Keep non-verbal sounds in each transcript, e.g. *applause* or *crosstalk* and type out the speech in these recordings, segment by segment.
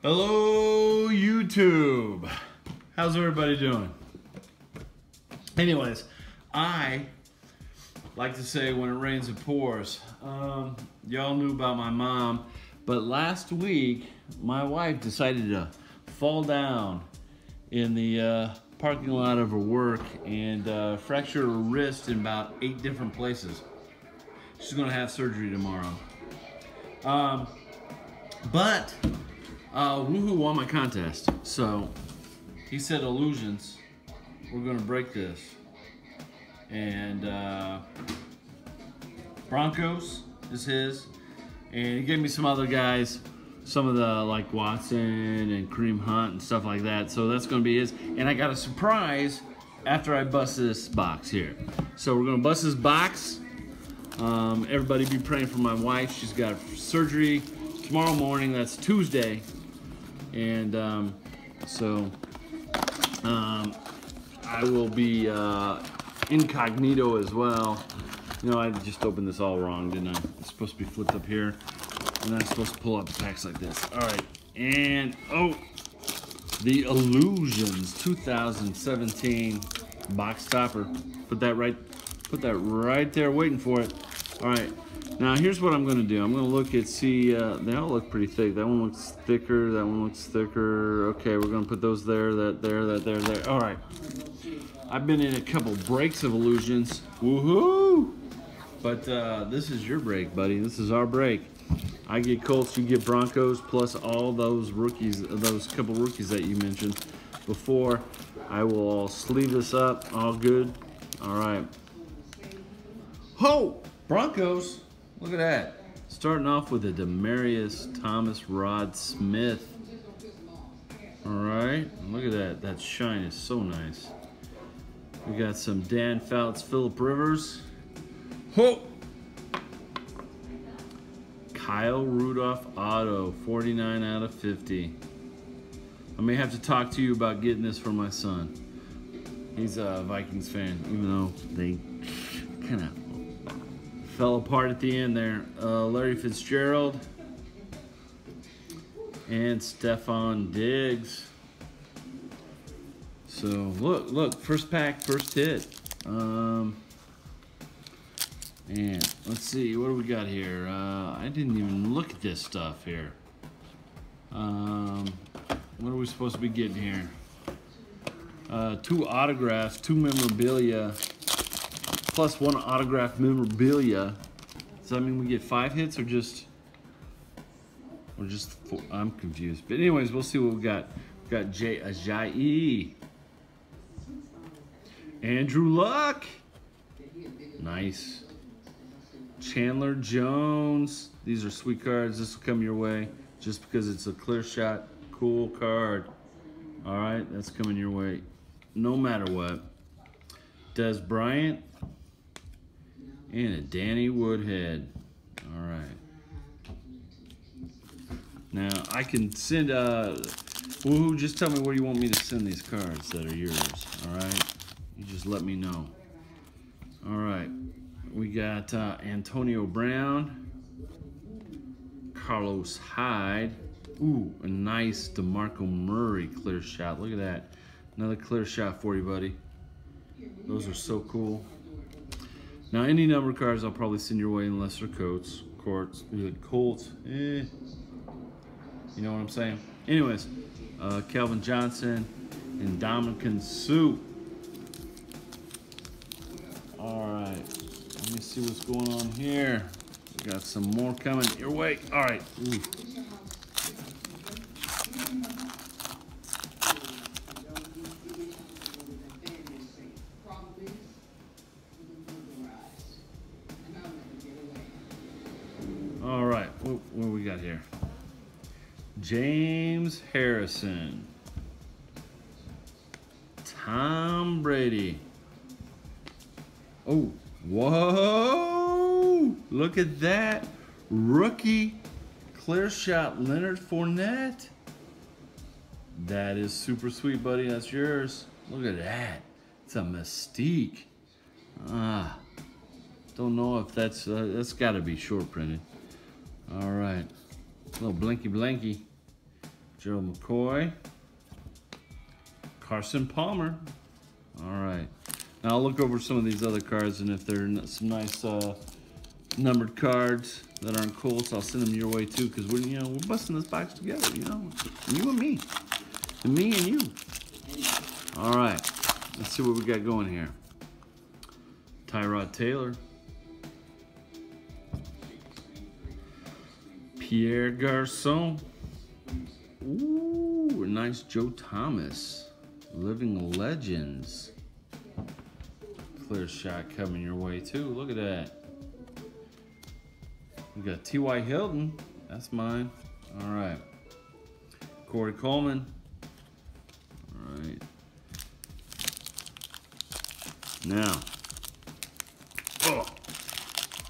Hello, YouTube. How's everybody doing? Anyways, I like to say when it rains, it pours. Um, y'all knew about my mom, but last week, my wife decided to fall down in the uh, parking lot of her work and uh, fracture her wrist in about eight different places. She's gonna have surgery tomorrow. Um, but uh, Woohoo won my contest, so he said illusions. We're gonna break this, and uh, Broncos is his, and he gave me some other guys, some of the like Watson and Kareem Hunt and stuff like that. So that's gonna be his, and I got a surprise after I bust this box here. So we're gonna bust this box. Um, everybody be praying for my wife. She's got surgery tomorrow morning. That's Tuesday. And um, so um, I will be uh, incognito as well. You know, I just opened this all wrong, didn't I? It's supposed to be flipped up here. And I'm supposed to pull out the packs like this. All right. And, oh, the Illusions 2017 box topper. Put that right, put that right there waiting for it. All right, now here's what I'm gonna do. I'm gonna look at, see, uh, they all look pretty thick. That one looks thicker, that one looks thicker. Okay, we're gonna put those there, that there, that there, there. All right. I've been in a couple breaks of illusions. Woohoo! But uh, this is your break, buddy. This is our break. I get Colts, you get Broncos, plus all those rookies, those couple rookies that you mentioned before. I will all sleeve this up, all good. All right. Ho! Broncos, look at that. Starting off with a Demaryius Thomas Rod Smith. All right, look at that. That shine is so nice. We got some Dan Fouts, Philip Rivers. Ho! Kyle Rudolph Auto, 49 out of 50. I may have to talk to you about getting this for my son. He's a Vikings fan, even though they kind of fell apart at the end there. Uh, Larry Fitzgerald and Stefon Diggs. So look, look, first pack, first hit. Um, and let's see, what do we got here? Uh, I didn't even look at this stuff here. Um, what are we supposed to be getting here? Uh, two autographs, two memorabilia, plus one autograph memorabilia. Does that mean we get five hits or just, or just four? I'm confused. But anyways, we'll see what we got. We got Jay uh, Ajayi. Andrew Luck. Nice. Chandler Jones. These are sweet cards. This will come your way just because it's a clear shot, cool card. All right, that's coming your way no matter what. Dez Bryant and a Danny Woodhead. All right. Now I can send. Uh, woohoo! Just tell me where you want me to send these cards that are yours. All right. You just let me know. All right. We got uh, Antonio Brown, Carlos Hyde. Ooh, a nice DeMarco Murray clear shot. Look at that. Another clear shot for you, buddy. Those are so cool. Now, any number of cards I'll probably send your way in lesser coats. Courts, Colts, eh. You know what I'm saying? Anyways, uh, Calvin Johnson and Ndamukong Suh. All right, let me see what's going on here. We got some more coming your way. All right. Ooh. James Harrison. Tom Brady. Oh, whoa! Look at that. Rookie clear shot Leonard Fournette. That is super sweet, buddy. That's yours. Look at that. It's a mystique. Ah, don't know if that's, uh, that's got to be short printed. All right. A little blinky blanky. Joe McCoy. Carson Palmer. All right. Now I'll look over some of these other cards, and if there are some nice uh, numbered cards that aren't Colts, I'll send them your way too, because we're you know we're busting this box together, you know, you and me, and me and you. All right, let's see what we got going here. Tyrod Taylor, Pierre Garcon. Nice Joe Thomas, Living Legends. Clear shot coming your way too. Look at that. We got T.Y. Hilton. That's mine. All right. Corey Coleman. All right. Now. Oh.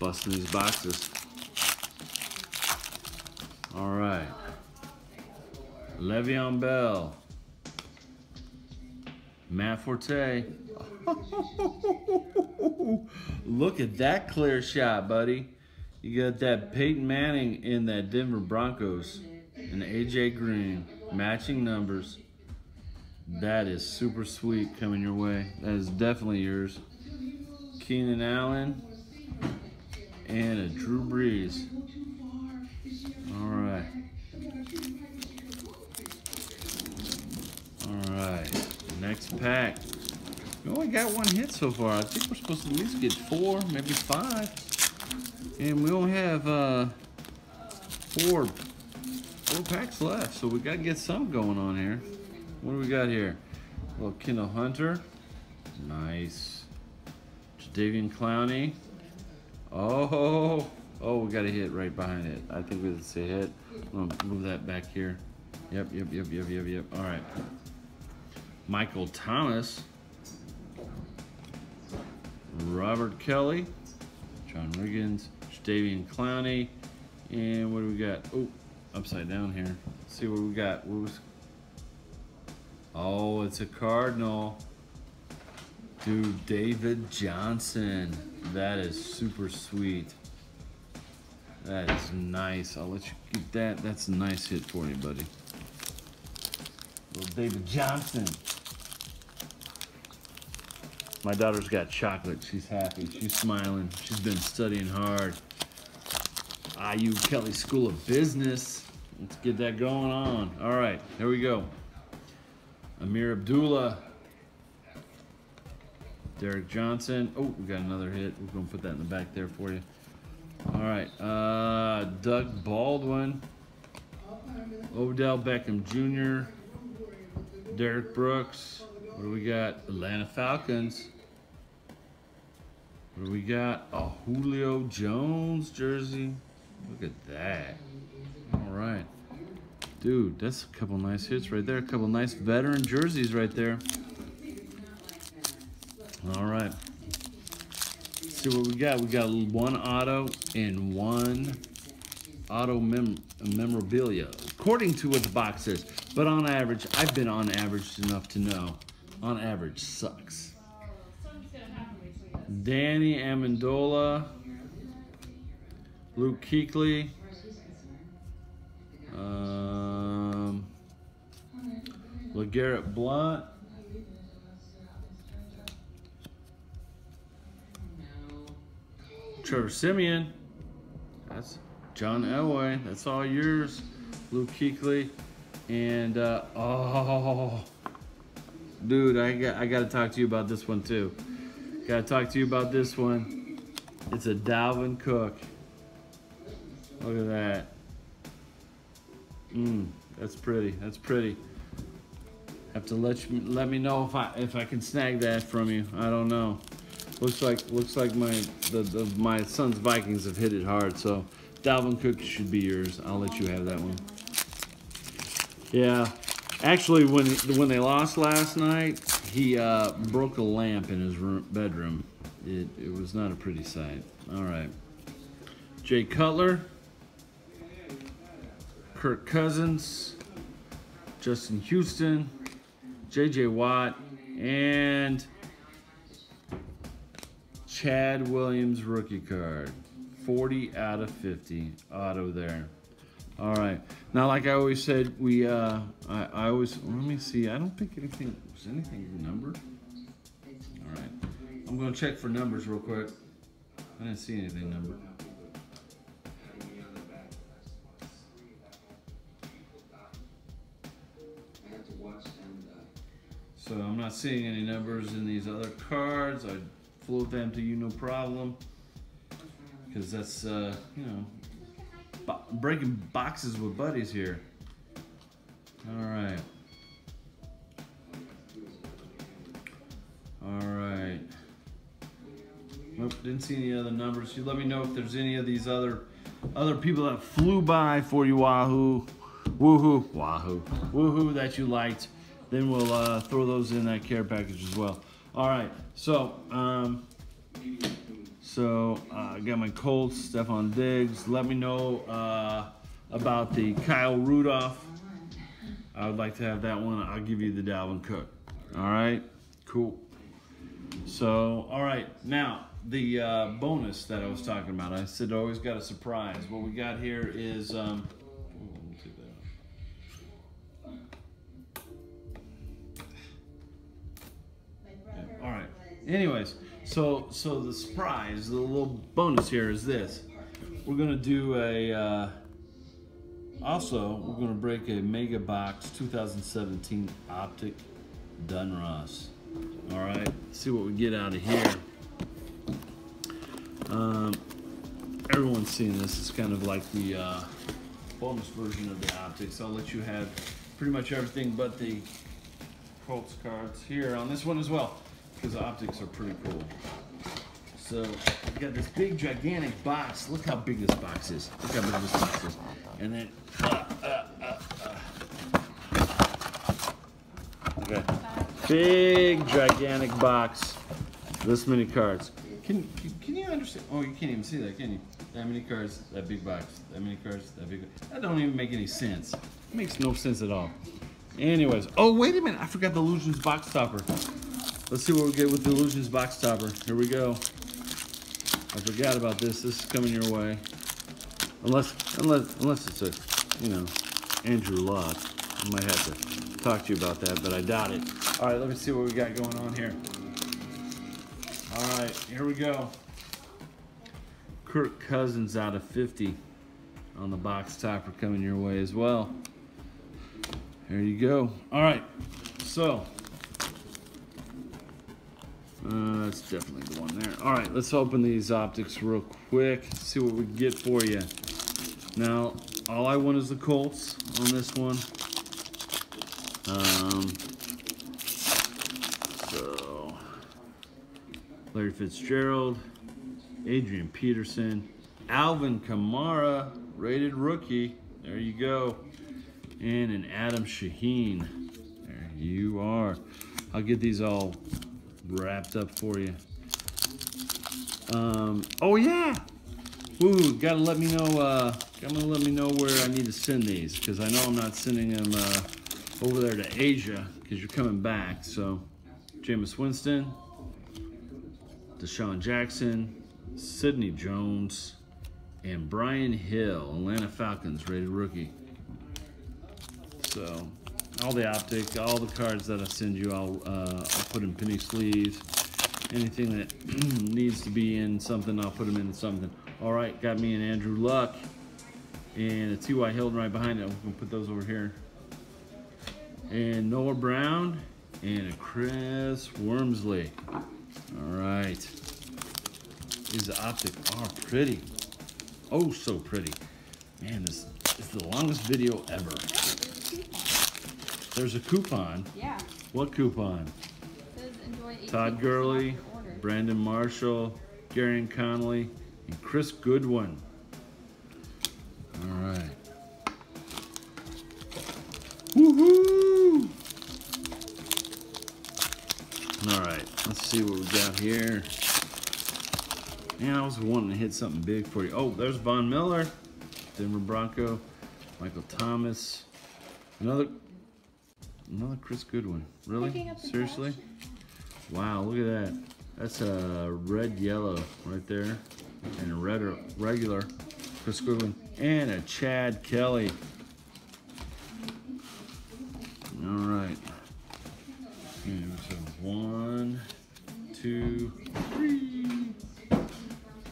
Busting these boxes. All right. Le'Veon Bell. Matt Forte. *laughs* Look at that clear shot, buddy. You got that Peyton Manning in that Denver Broncos and AJ Green matching numbers. That is super sweet coming your way. That is definitely yours. Keenan Allen and a Drew Brees. All right. All right. Next pack. We only got one hit so far. I think we're supposed to at least get four, maybe five. And we only have uh, four, four packs left, so we got to get some going on here. What do we got here? A little Kendall Hunter. Nice. Jadeveon Clowney. Oh, oh, we got a hit right behind it. I think it's a hit. I'm going to move that back here. Yep, yep, yep, yep, yep, yep. All right. Michael Thomas. Robert Kelly. John Riggins. Davian Clowney. And what do we got? Oh, upside down here. Let's see what we got. What was... Oh, it's a Cardinal. Dude, David Johnson. That is super sweet. That is nice. I'll let you get that. That's a nice hit for buddy. Little David Johnson. My daughter's got chocolate. She's happy. She's smiling. She's been studying hard. IU Kelley School of Business. Let's get that going on. All right, here we go. Ameer Abdullah. Derek Johnson. Oh, we got another hit. We're going to put that in the back there for you. All right. Uh, Doug Baldwin. Odell Beckham Jr. Derrick Brooks. What do we got? Atlanta Falcons. What do we got? A Julio Jones jersey. Look at that. All right. Dude, that's a couple nice hits right there. A couple nice veteran jerseys right there. All right. Let's see what we got. We got one auto and one auto mem memorabilia, according to what the box says. But on average, I've been on average enough to know, on average sucks. Danny Amendola, Luke Kuechly. Um, LeGarrette Blount. Trevor Siemian, That's John Elway. That's all yours. Luke Kuechly. And, uh, oh, dude, I got, I got to talk to you about this one too. Got to talk to you about this one. It's a Dalvin Cook. Look at that. Mmm, that's pretty. That's pretty. Have to let you let me know if I if I can snag that from you. I don't know. Looks like looks like my the, the my son's Vikings have hit it hard. So Dalvin Cook should be yours. I'll let you have that one. Yeah, actually, when when they lost last night, he uh, broke a lamp in his room, bedroom. It it was not a pretty sight. All right, Jay Cutler. Kirk Cousins, Justin Houston, J.J. Watt, and Chad Williams rookie card. 40 out of 50 auto there. All right. Now, like I always said, we, uh, I, I always, let me see. I don't think anything, was anything numbered? All right. I'm going to check for numbers real quick. I didn't see anything numbered. So I'm not seeing any numbers in these other cards. I float them to you no problem. Because that's, uh, you know, breaking boxes with buddies here. All right. All right. Nope, didn't see any other numbers. You let me know if there's any of these other other people that flew by for you, Wahoo. Woohoo, Wahoo. Woohoo that you liked. Then we'll uh, throw those in that care package as well. All right, so um, so uh, I got my Colts, Stefon Diggs. Let me know uh, about the Kyle Rudolph. I would like to have that one. I'll give you the Dalvin Cook. All right, cool. So, all right, now the uh, bonus that I was talking about. I said I always got a surprise. What we got here is. Um, all right. Anyways, so so the surprise, the little bonus here is this. We're gonna do a. Uh, also, we're gonna break a Mega Box 2017 Optic Donruss. All right, see what we get out of here. Um, everyone's seen this. It's kind of like the uh, bonus version of the optics. I'll let you have pretty much everything but the Colts cards here on this one as well, because the optics are pretty cool. So we got this big gigantic box. Look how big this box is. Look how big this box is. And then, uh, uh, uh, uh. okay, big gigantic box. This many cards. Can, can, you understand? Oh, you can't even see that, can you? That many cards, that big box, that many cards, that big. That don't even make any sense. It makes no sense at all. Anyways, oh wait a minute, I forgot the Illusions box topper. Let's see what we get with the Illusions box topper. Here we go. I forgot about this. This is coming your way. Unless, unless, unless it's a, you know, Andrew Luck. I might have to talk to you about that, but I doubt it. All right, let me see what we got going on here. All right, here we go. Kirk Cousins out of 50 on the box topper coming your way as well. There you go. All right, so uh, that's definitely the one there. All right, let's open these optics real quick. See what we get for you. Now, all I want is the Colts on this one. Um, so, Larry Fitzgerald, Adrian Peterson, Alvin Kamara, rated rookie. There you go. And an Adam Shaheen. There you are. I'll get these all wrapped up for you. Um, oh yeah. Woo, gotta let me know, uh, gotta let me know where I need to send these, because I know I'm not sending them uh, over there to Asia, because you're coming back. So, Jameis Winston, DeSean Jackson, Sidney Jones, and Brian Hill, Atlanta Falcons rated rookie. So, all the optic, all the cards that I send you, I'll, uh, I'll put in penny sleeves. Anything that *clears throat* needs to be in something, I'll put them in something. All right, got me an Andrew Luck and a T.Y. Hilton right behind it. I'm gonna put those over here. And Noah Brown and a Chris Wormley. All right. These optic are pretty. Oh, so pretty. Man, this is the longest video ever. There's a coupon. Yeah. What coupon? Says enjoy Todd Gurley, off your order. Brandon Marshall, Gary Connolly, and Chris Godwin. All right. Woohoo! All right, let's see what we got here. Man, I was wanting to hit something big for you. Oh, there's Von Miller, Denver Bronco, Michael Thomas, another, another Chris Godwin. Really? Picking up the Seriously? trash. Wow, look at that. That's a red yellow right there and a red regular. Chris Godwin, and a Chad Kelly. All right. Okay, so one, two, three.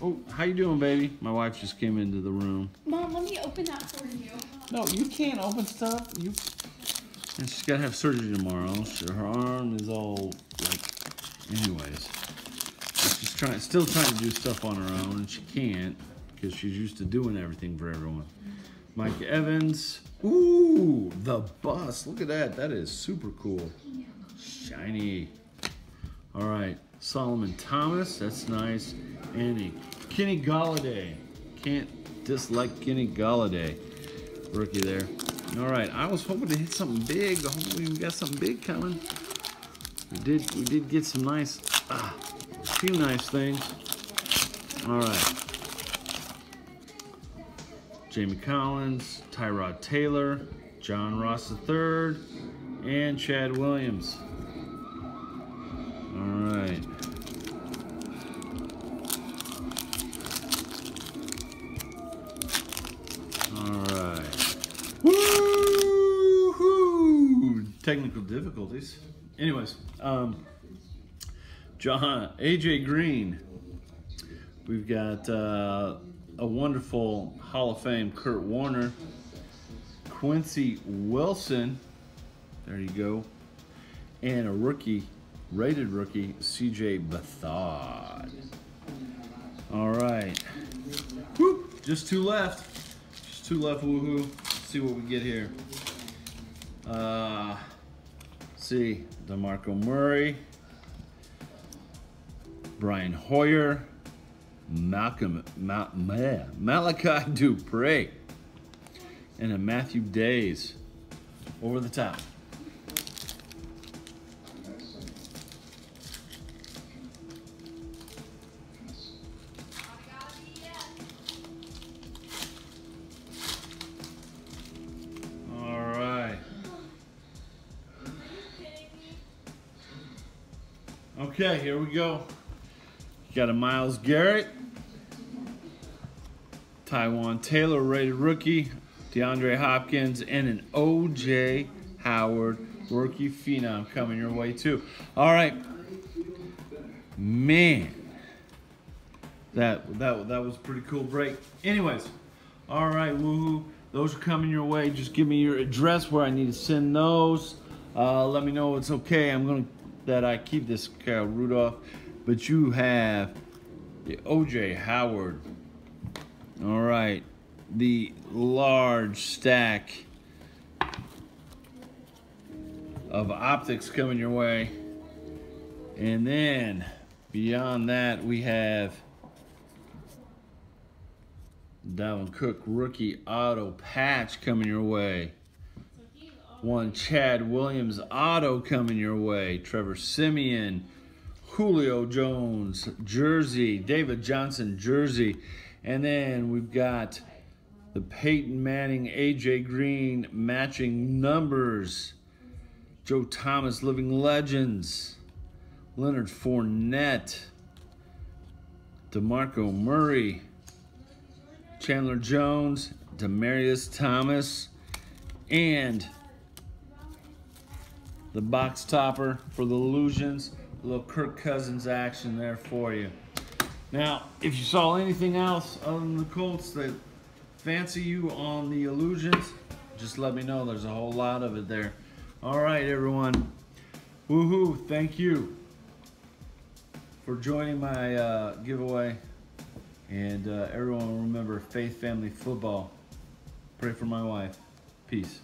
Oh, how you doing, baby? My wife just came into the room. Mom, let me open that for you. No, you can't open stuff. You. And she's gotta have surgery tomorrow. Her arm is all like. Anyways, she's trying, still trying to do stuff on her own, and she can't because she's used to doing everything for everyone. Mike Evans. Ooh, the bus. Look at that. That is super cool. Shiny. All right, Solomon Thomas. That's nice. And Kenny Golladay. Can't dislike Kenny Golladay. Rookie there. All right, I was hoping to hit something big. Hopefully we got something big coming. We did. We did get some nice, ah, a few nice things. All right. Jamie Collins, Tyrod Taylor, John Ross III, and Chad Williams. All right. Technical difficulties. Anyways, um, John AJ Green. We've got uh, a wonderful Hall of Fame Kurt Warner, Quincy Wilson. There you go, and a rookie, rated rookie, CJ Beathard. All right. Just two left. Just two left. Woohoo! See what we get here. Uh, see, DeMarco Murray, Brian Hoyer, Malcolm Ma, Ma, Malachi Dupre, and a Matthew Dayes over the top. Okay, here we go. Got a Myles Garrett, Taywan Taylor rated rookie, DeAndre Hopkins, and an OJ Howard rookie phenom coming your way too. All right, man, that that that was a pretty cool break. Anyways, all right, woohoo, those are coming your way. Just give me your address where I need to send those. Uh, let me know it's okay. I'm gonna that I keep this Kyle Rudolph, but you have the OJ Howard. All right, the large stack of optics coming your way. And then beyond that, we have Dalvin Cook rookie auto patch coming your way. One Chad Williams auto coming your way. Trevor Siemian, Julio Jones jersey, David Johnson jersey. And then we've got the Peyton Manning, AJ Green matching numbers. Joe Thomas, Living Legends. Leonard Fournette. DeMarco Murray. Chandler Jones. Demaryius Thomas. And the box topper for the Illusions. A little Kirk Cousins action there for you. Now, if you saw anything else other than the Colts that fancy you on the Illusions, just let me know. There's a whole lot of it there. All right, everyone. Woohoo! Thank you for joining my uh, giveaway. And uh, everyone remember faith, family, football. Pray for my wife. Peace.